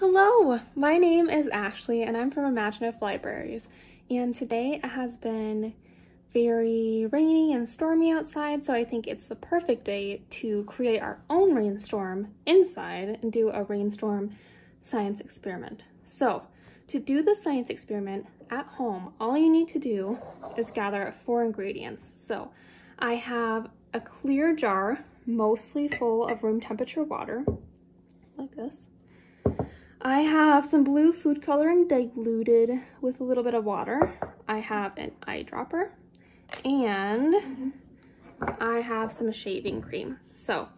Hello, my name is Ashley and I'm from ImagineIF Libraries. And today it has been very rainy and stormy outside, so I think it's the perfect day to create our own rainstorm inside and do a rainstorm science experiment. So to do the science experiment at home, all you need to do is gather four ingredients. So I have a clear jar, mostly full of room temperature water, like this. I have some blue food coloring diluted with a little bit of water. I have an eyedropper and I have some shaving cream. So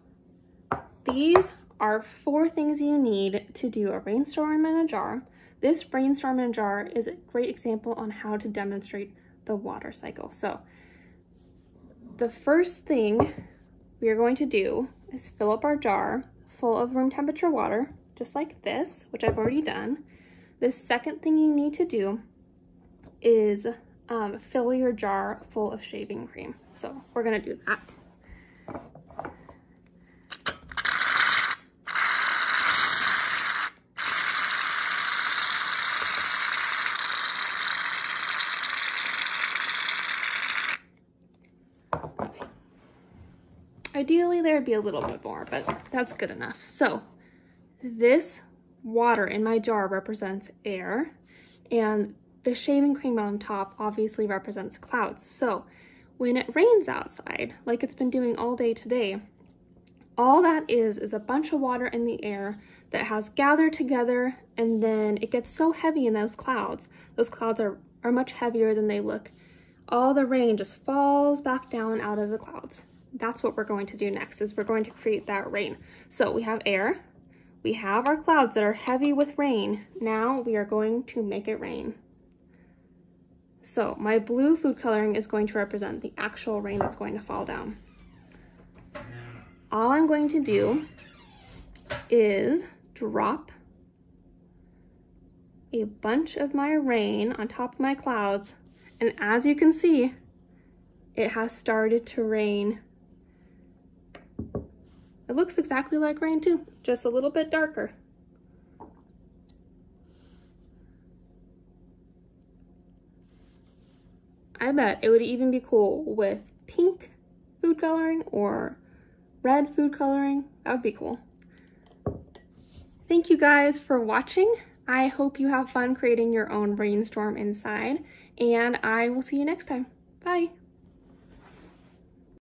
these are four things you need to do a rainstorm in a jar. This rainstorm in a jar is a great example on how to demonstrate the water cycle. So the first thing we are going to do is fill up our jar full of room temperature water just like this, which I've already done. The second thing you need to do is um, fill your jar full of shaving cream. So we're gonna do that. Ideally, there'd be a little bit more, but that's good enough. So this water in my jar represents air and the shaving cream on top obviously represents clouds. So when it rains outside, like it's been doing all day today, all that is is a bunch of water in the air that has gathered together and then it gets so heavy in those clouds. Those clouds are, are much heavier than they look. All the rain just falls back down out of the clouds. That's what we're going to do next is we're going to create that rain. So we have air, we have our clouds that are heavy with rain. Now we are going to make it rain. So my blue food coloring is going to represent the actual rain that's going to fall down. All I'm going to do is drop a bunch of my rain on top of my clouds. And as you can see, it has started to rain it looks exactly like rain too, just a little bit darker. I bet it would even be cool with pink food coloring or red food coloring. That would be cool. Thank you guys for watching. I hope you have fun creating your own rainstorm inside and I will see you next time. Bye.